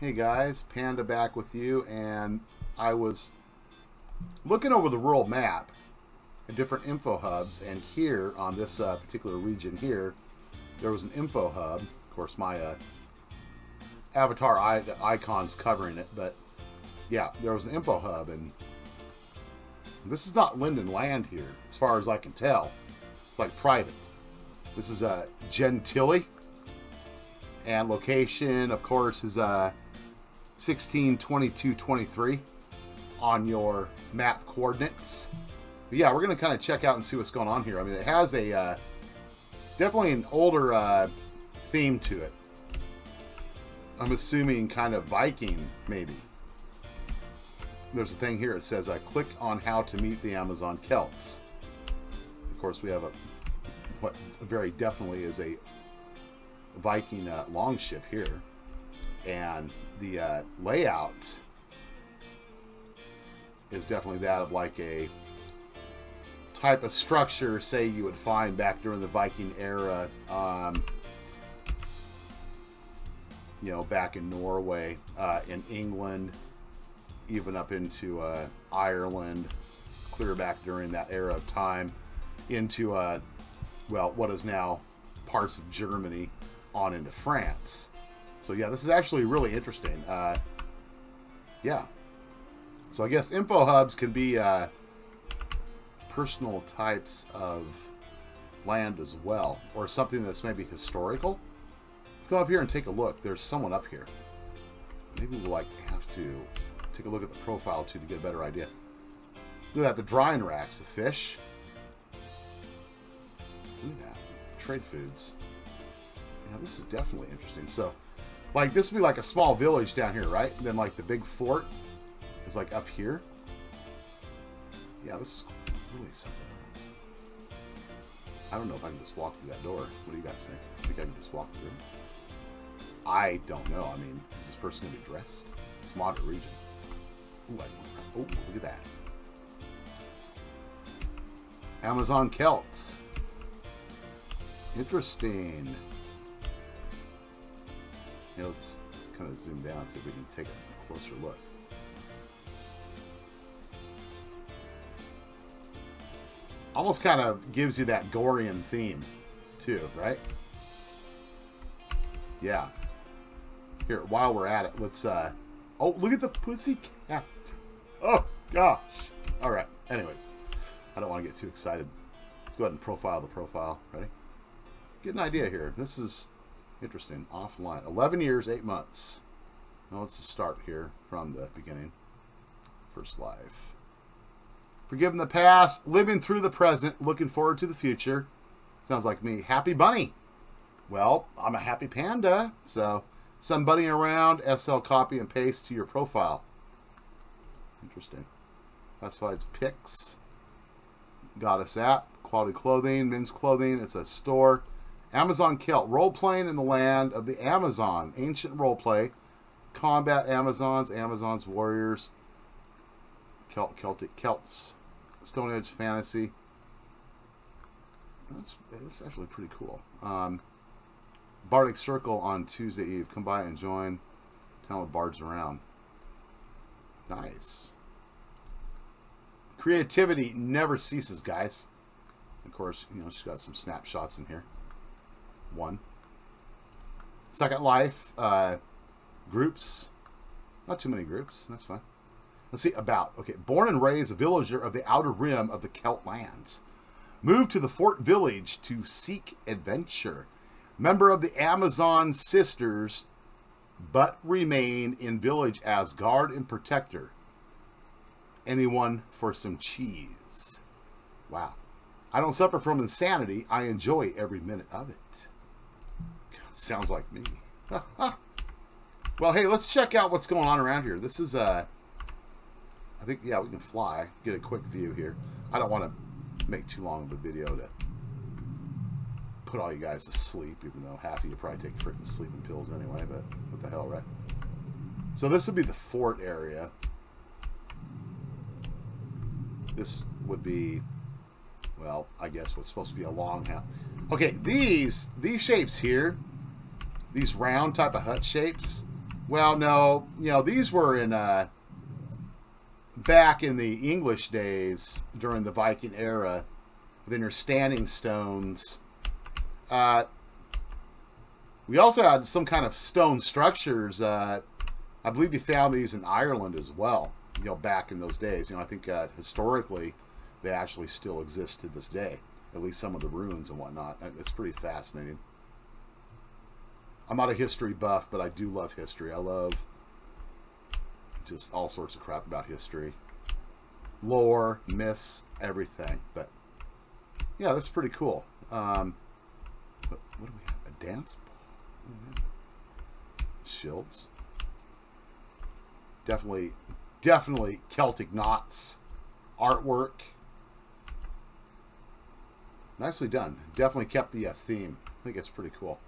Hey guys, Panda back with you, and I was looking over the world map at different info hubs, and here on this uh, particular region here, there was an info hub. Of course, my uh, avatar icon's covering it, but yeah, there was an info hub, and this is not Linden land here, as far as I can tell. It's like private. This is uh, Gentilly, and location, of course, is uh, 16, 22, 23 on your map coordinates. But yeah, we're going to kind of check out and see what's going on here. I mean, it has a uh, definitely an older uh, theme to it. I'm assuming kind of Viking, maybe. There's a thing here. It says, uh, click on how to meet the Amazon Celts. Of course, we have a what very definitely is a Viking uh, longship here. And the uh, layout is definitely that of like a type of structure, say you would find back during the Viking era, um, you know, back in Norway, uh, in England, even up into uh, Ireland, clear back during that era of time, into, uh, well, what is now parts of Germany on into France. So yeah, this is actually really interesting. Uh, yeah. So I guess info hubs can be uh, personal types of land as well, or something that's maybe historical. Let's go up here and take a look. There's someone up here. Maybe we'll like have to take a look at the profile too to get a better idea. Look at that, the drying racks, the fish. Look at that, trade foods. Yeah, this is definitely interesting. So like, this would be like a small village down here, right? And then, like, the big fort is, like, up here. Yeah, this is really something else. I don't know if I can just walk through that door. What do you guys think? I think I can just walk through? I don't know. I mean, is this person going to be dressed? It's moderate region. Ooh, I oh, look at that. Amazon Celts. Interesting let's kind of zoom down so we can take a closer look. Almost kind of gives you that Gorean theme, too, right? Yeah. Here, while we're at it, let's, uh... Oh, look at the pussy cat. Oh, gosh. All right. Anyways, I don't want to get too excited. Let's go ahead and profile the profile. Ready? Get an idea here. This is Interesting. Offline. 11 years, 8 months. Now let's start here from the beginning. First life. Forgiving the past, living through the present, looking forward to the future. Sounds like me. Happy bunny. Well, I'm a happy panda. So, somebody around, SL copy and paste to your profile. Interesting. Classifieds pics. Goddess app. Quality clothing, men's clothing. It's a store. Amazon Celt, role-playing in the land of the Amazon, ancient role-play, combat Amazons, Amazons warriors, Celt, Celtic Celts, Stone Age fantasy. That's, that's actually pretty cool. Um, Bardic Circle on Tuesday Eve. Come by and join. Tell the bards around. Nice. Creativity never ceases, guys. Of course, you know, she's got some snapshots in here one. Second Life, uh, groups. Not too many groups. That's fine. Let's see, about. Okay, born and raised a villager of the outer rim of the Celt lands. Moved to the Fort Village to seek adventure. Member of the Amazon Sisters, but remain in village as guard and protector. Anyone for some cheese. Wow. I don't suffer from insanity. I enjoy every minute of it. Sounds like me. well, hey, let's check out what's going on around here. This is, uh, I think, yeah, we can fly. Get a quick view here. I don't want to make too long of a video to put all you guys to sleep, even though half of you probably take freaking sleeping pills anyway, but what the hell, right? So this would be the fort area. This would be, well, I guess what's supposed to be a long house. Okay, these these shapes here these round type of hut shapes Well, no, you know these were in uh, back in the English days during the Viking era. Then your standing stones. Uh, we also had some kind of stone structures. Uh, I believe you found these in Ireland as well. You know, back in those days. You know, I think uh, historically they actually still exist to this day. At least some of the ruins and whatnot. It's pretty fascinating. I'm not a history buff, but I do love history. I love just all sorts of crap about history. Lore, myths, everything. But, yeah, that's pretty cool. Um, what, what do we have? A dance ball? Shields. Definitely, definitely Celtic knots artwork. Nicely done. Definitely kept the uh, theme. I think it's pretty cool.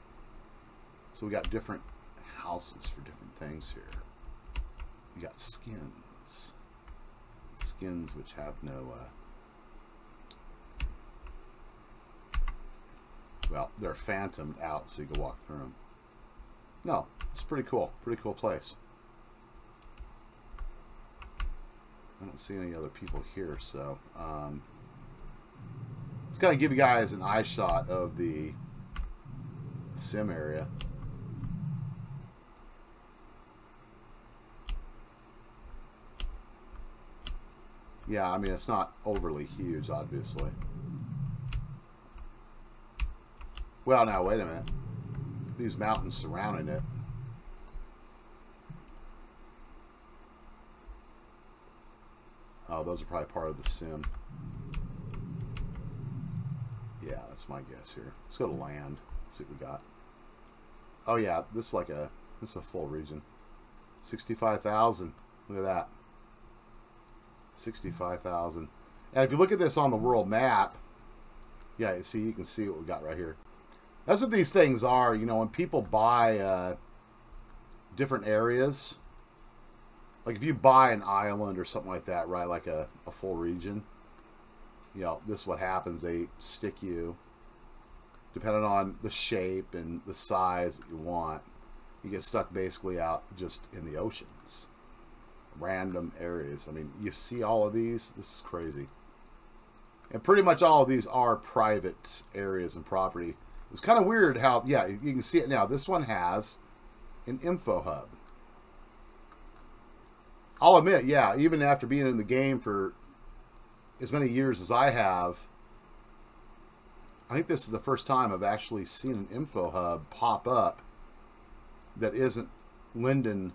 So we got different houses for different things here. We got skins. Skins which have no... Uh, well, they're phantomed out so you can walk through them. No, it's pretty cool. Pretty cool place. I don't see any other people here, so... Um, it's going to give you guys an eye shot of the sim area. Yeah, I mean, it's not overly huge, obviously. Well, now, wait a minute. These mountains surrounding it. Oh, those are probably part of the sim. Yeah, that's my guess here. Let's go to land. see what we got. Oh yeah, this is like a this is a full region. Sixty-five thousand. Look at that. Sixty-five thousand. And if you look at this on the world map, yeah, you see you can see what we got right here. That's what these things are. You know, when people buy uh, different areas, like if you buy an island or something like that, right, like a, a full region, you know, this is what happens. They stick you, depending on the shape and the size that you want, you get stuck basically out just in the oceans. Random areas. I mean, you see all of these? This is crazy. And pretty much all of these are private areas and property. It's kind of weird how, yeah, you can see it now. This one has an info hub. I'll admit, yeah, even after being in the game for as many years as I have, I think this is the first time I've actually seen an info hub pop up that isn't Linden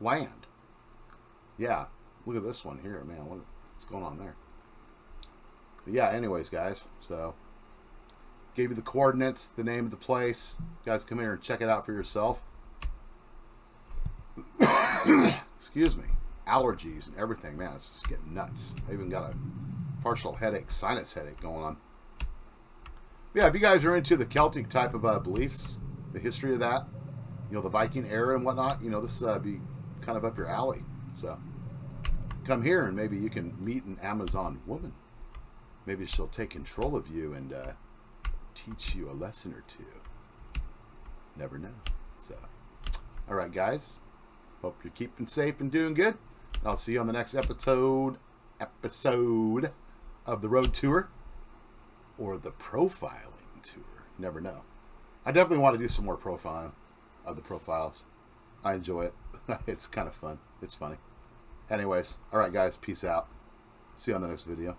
land. Yeah, look at this one here, man. what's going on there? But yeah, anyways, guys, so gave you the coordinates, the name of the place. You guys come here and check it out for yourself. Excuse me. Allergies and everything, man. It's just getting nuts. I even got a partial headache, sinus headache going on. Yeah, if you guys are into the Celtic type of uh, beliefs, the history of that, you know, the Viking era and whatnot, you know, this uh, be kind of up your alley. So come here and maybe you can meet an Amazon woman. Maybe she'll take control of you and uh, teach you a lesson or two. Never know. So, all right, guys. Hope you're keeping safe and doing good. I'll see you on the next episode. Episode of the road tour or the profiling tour. Never know. I definitely want to do some more profiling of the profiles. I enjoy it. it's kind of fun. It's funny. Anyways, all right, guys. Peace out. See you on the next video.